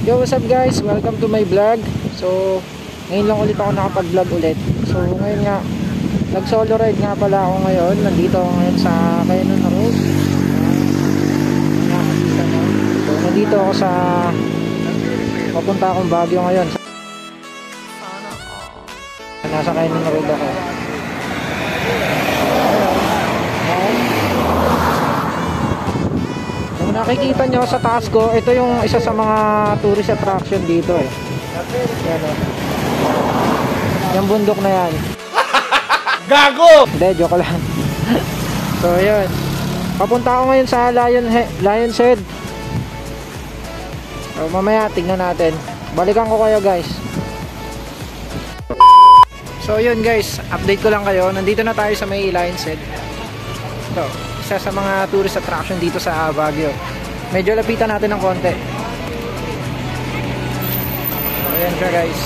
Yo, what's up guys? Welcome to my vlog. So, ngayon lang ulit ako nakapag-vlog ulit. So, ngayon nga, nag-solo ride nga pala ako ngayon. Nandito ako ngayon sa Cayenon Road. So, nandito ako sa papunta akong Baguio ngayon. Nasa Cayenon Road ako. Ayan. Kung nakikita nyo sa taas ko, ito yung isa sa mga tourist attraction dito eh. Yan o. Yung bundok na yan. Gago! Hindi, joke lang. so, yun. Papunta ako ngayon sa Lion He Lion's Head. So, mamaya, tignan natin. Balikan ko kayo, guys. So, yun guys. Update ko lang kayo. Nandito na tayo sa may Lion's Head. Ito, isa sa mga tourist attraction dito sa Baguio. Medyo lapitan natin ng konti. Ayan siya guys.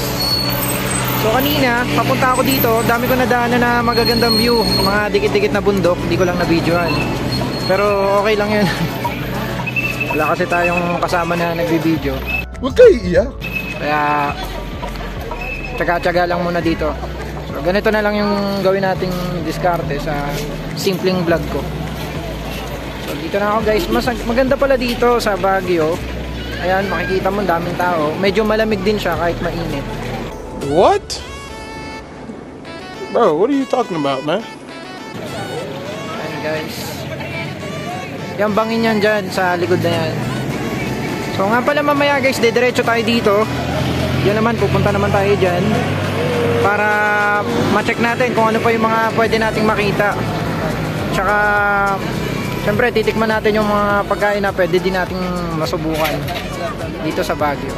So kanina, papunta ako dito, dami ko nadaanan na magagandang view, mga dikit-dikit na bundok, hindi ko lang na-videoan. Pero okay lang yun. Wala kasi tayong kasama na nagbibideo. Huwag kayo iiyak. Kaya, tsaga-tsaga lang muna dito. So ganito na lang yung gawin nating diskarte sa simpleng vlog ko. Dito na ako guys, Mas, maganda pala dito sa Baguio. Ayan, makikita mo daming tao. Medyo malamig din siya kahit mainit. What? Bro, what are you talking about, man? Ayan guys. Yung bangin yan dyan sa likod na yan. So nga pala mamaya guys, didiretso tayo dito. Yan naman, pupunta naman tayo dyan. Para ma-check natin kung ano pa yung mga pwede nating makita. Tsaka, syempre titikman natin yung mga pagkain na pwede din nating masubukan dito sa Baguio.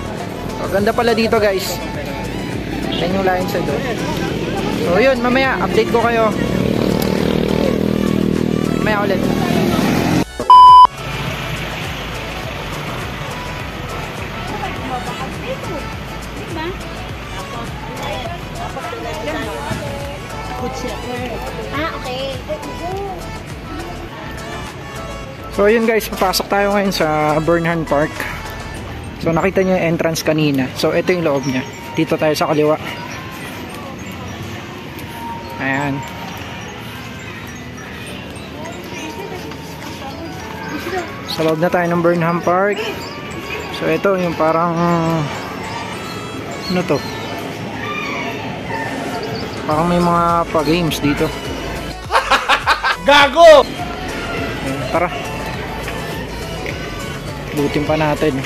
So, ganda pala dito guys. Yan yung line sa doon. So yun, mamaya update ko kayo. Mamaya ulit. Ah, okay. So yun guys, papasok tayo ngayon sa Burnham Park. So nakita niyo yung entrance kanina. So ito yung loob niya. Dito tayo sa kaliwa. Ayan. Sa loob na tayo ng Burnham Park. So ito yung parang ano to? Parang may mga pa-games dito. Gago! Tara. Butin pa natin.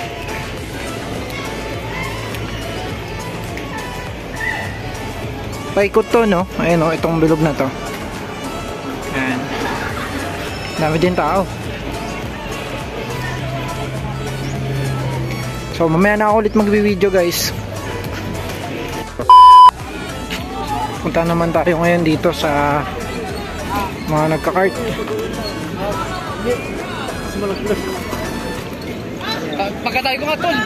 Paikot to, no? Ayan, o, itong bilog na to. Ayan. Dami din tao. So, mamaya na ako ulit magbi-video, guys. Punta naman tayo ngayon dito sa mga nagka-cart. Pagkatay ko nga tol.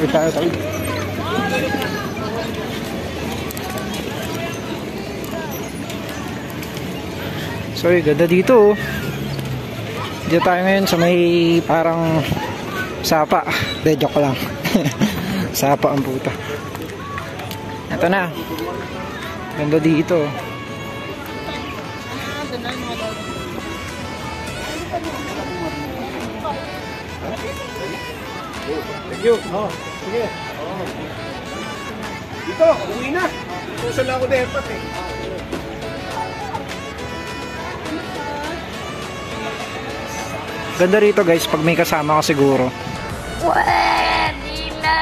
Wait tayo tayo. So, ganda dito oh. Dito tayo ngayon sa may parang sapa. De, joke lang. sapa ang puta. Ito na. Ganda dito. oh. Thank you. Oh, sige. Oh. Dito, uwi na. Puso lang ako dapat eh. Ganda rito guys pag may kasama ka siguro. Pwede na.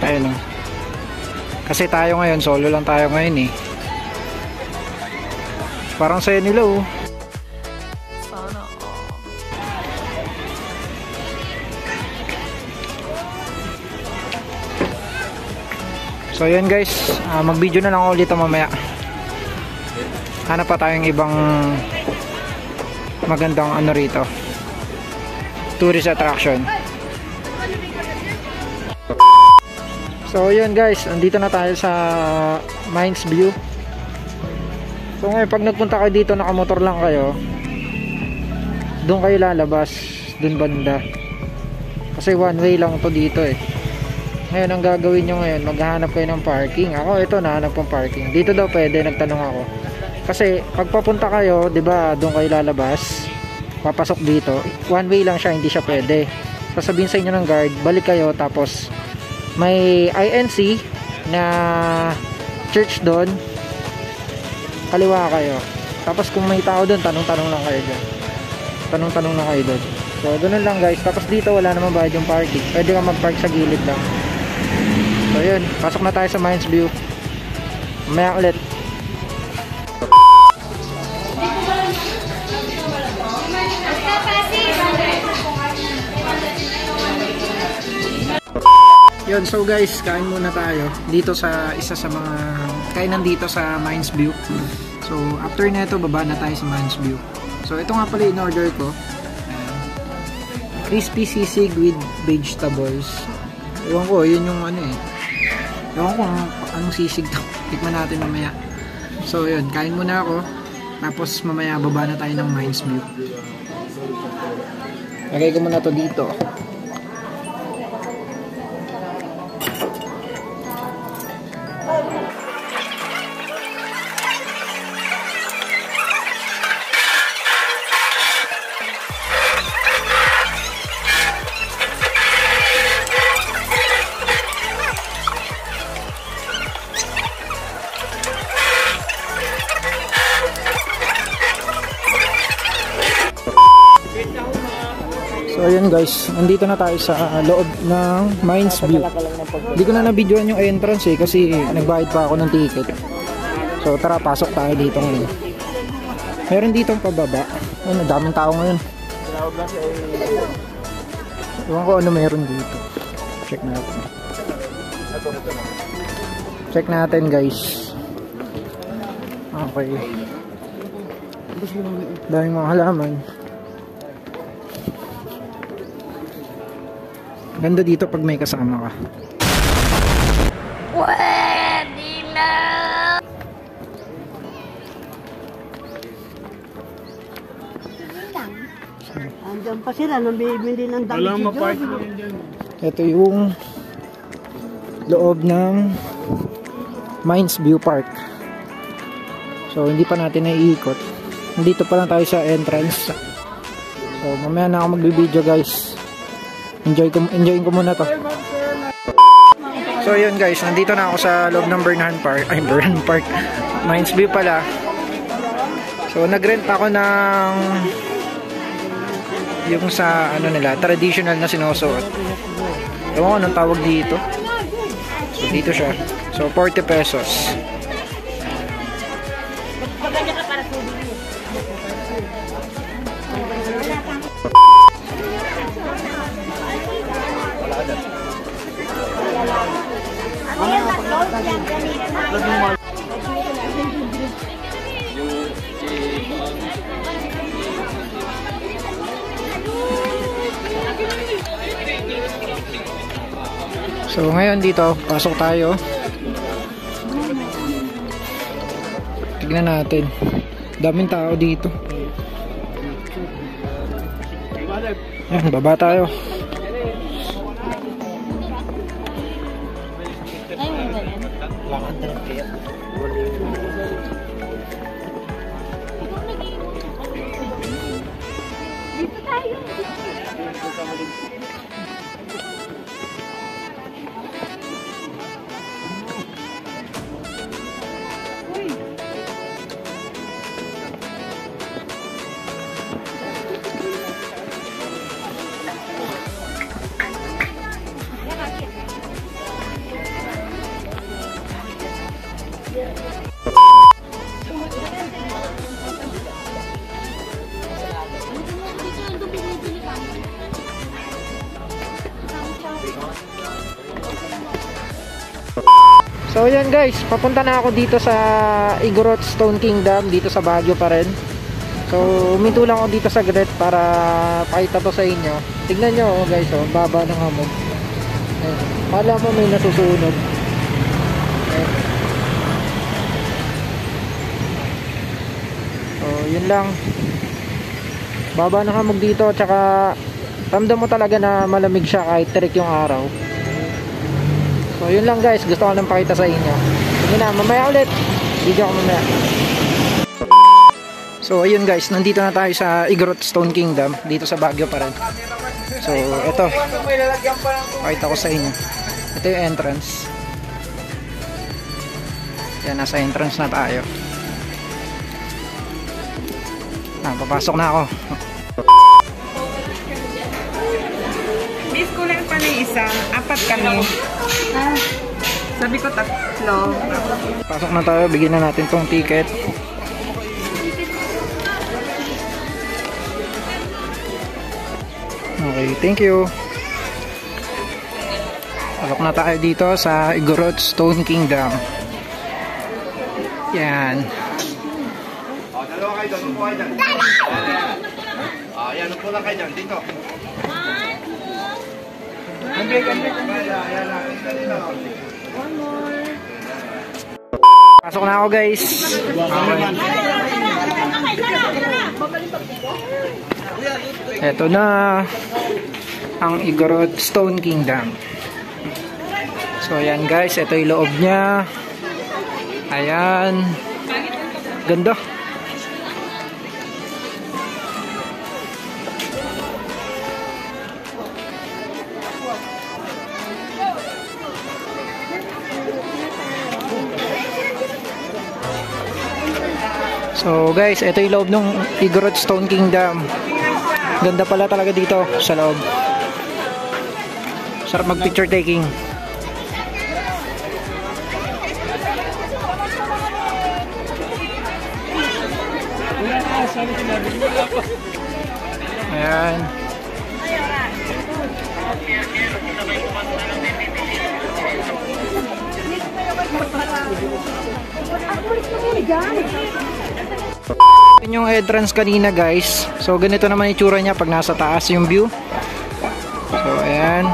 Ayun oh. Kasi tayo ngayon, solo lang tayo ngayon eh. Parang saya nila oh. So yun guys, ah, mag-video na lang ako ulit mamaya. Hanap pa tayong ibang magandang ano rito. Tourist attraction. So yun guys, andito na tayo sa Mines View. So ngayon pag nagpunta kayo dito nakamotor lang kayo, doon kayo lalabas, doon banda. Kasi one way lang to dito eh. Ngayon, ang gagawin nyo ngayon, maghahanap kayo ng parking. Ako, ito, nahanap kong parking. Dito daw pwede, nagtanong ako. Kasi, pag papunta kayo, ba, doon kayo lalabas, papasok dito, one way lang siya, hindi siya pwede. Sasabihin sa inyo ng guard, balik kayo, tapos, may INC na church doon, kaliwa kayo. Tapos, kung may tao doon, tanong-tanong lang kayo dyan. Tanong-tanong lang kayo doon. So, ganun lang guys. Tapos dito, wala naman bayad yung parking. Pwede ka mag-park sa gilid lang. So pasok na tayo sa Mines View. Mamaya ulit. Yun, so guys, kain muna tayo dito sa isa sa mga kainan dito sa Mines View. So, after na ito, baba na tayo sa Mines View. So, ito nga pala in order ko. Crispy sisig with vegetables. Ewan ko, yun yung ano eh. Ewan ko kung anong sisig to. Tikman natin mamaya. So, yun, kain muna ako. Tapos, mamaya baba na tayo ng Mines View. Lagay ko muna to dito. Guys, nandito na tayo sa uh, loob ng Mines View. Hindi ko na nabidyoan yung entrance eh kasi nagbayad pa ako ng ticket. So tara, pasok tayo dito ngayon. Meron dito pababa. Ano, daming tao ngayon. Ewan ko ano meron dito. Check natin. Check natin guys. Okay. Daming mga halaman. Ganda dito pag may kasama ka. Pwede na. Andiyan pa sila, nang bibili ng damit Walang mapark. Ito yung loob ng Mines View Park. So, hindi pa natin naiikot. Nandito pa lang tayo sa entrance. So, mamaya na ako magbibideo guys. Enjoy ko, enjoyin ko muna to. So, yun guys. Nandito na ako sa loob ng Burnham Park. Ay, Burnham Park. Mines View pala. So, nagrent ako ng yung sa ano nila, traditional na sinusuot. Ewan ko anong tawag dito. So, dito siya. So, 40 pesos. So, ngayon dito, pasok tayo. Tignan natin. Daming tao dito. Yan, baba tayo. আসসালামু আলাইকুম So yan guys, papunta na ako dito sa Igorot Stone Kingdom dito sa Baguio pa rin. So uminto lang ako dito sa Gret para pakita to sa inyo. Tignan nyo oh, guys, oh, baba ng hamog. Ayan. Kala mo may nasusunog. So yun lang. Baba ng hamog dito tsaka ramdam mo talaga na malamig siya kahit tirik yung araw so yun lang guys. Gusto ko lang pakita sa inyo. Sige na mamaya ulit. Video ko mamaya. So ayun guys. Nandito na tayo sa Igorot Stone Kingdom. Dito sa Baguio pa rin. So ito pakita ko sa inyo. Ito yung entrance. Yan nasa entrance na tayo. Ah, papasok na ako kulang pa na isa. Apat kami. Sabi ko tatlo. Pasok na tayo, bigyan na natin tong ticket. Okay, thank you. Pasok na tayo dito sa Igorot Stone Kingdom. Yan. O, dalawa kayo doon. Upo kayo dyan. Ah, yan. Upo lang kayo dyan. Dito. Ayan lang. Dito, dito. Pasok na ako guys. Ito na ang Igorot Stone Kingdom. So ayan guys, ito yung loob niya. Ayan. Ganda. So guys, ito yung loob ng Igorot Stone Kingdom. Ganda pala talaga dito sa loob. Sarap mag picture taking. Ayan. Yun yung entrance kanina guys. So ganito naman itsura niya pag nasa taas yung view. So ayan.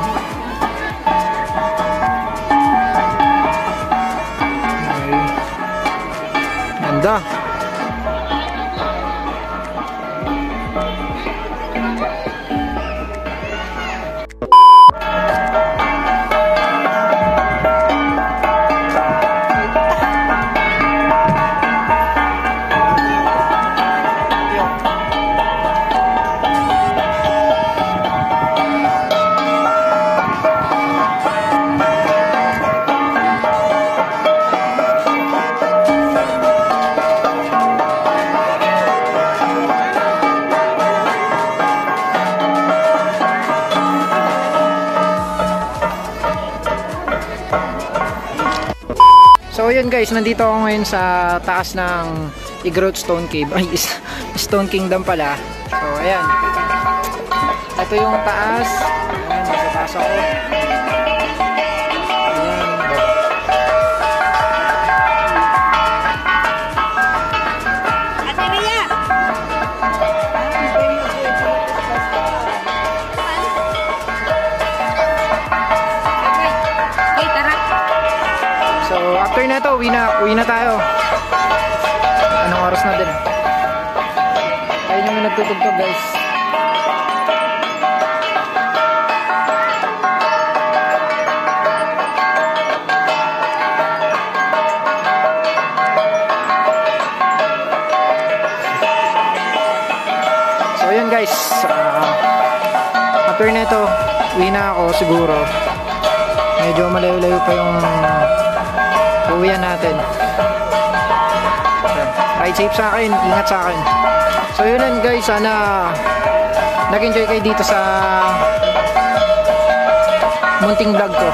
Okay. So yun guys, nandito ako ngayon sa taas ng Igrot Stone Cave. Ay, Stone Kingdom pala. So ayan. Ito yung taas. Ayan, nasa taas ako. Na to, uwi na, uwi na tayo. Anong oras na din? Tayo naman nagtutugtog guys. So yun guys, ah, after nito, uwi na ako siguro. Medyo malayo-layo pa yung uwian natin. Ride safe sa akin, ingat sa akin. So yun lang guys, sana nag-enjoy kayo dito sa munting vlog ko.